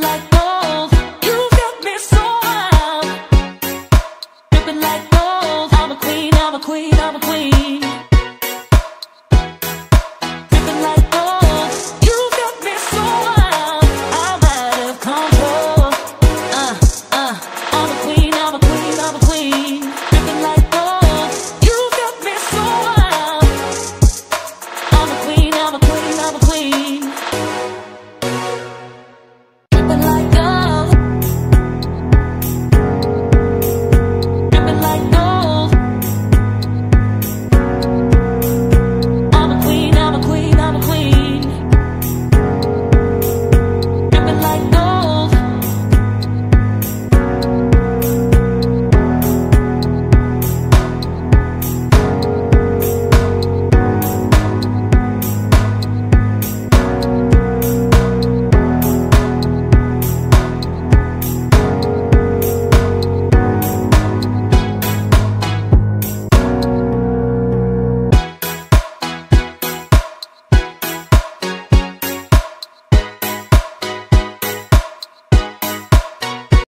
like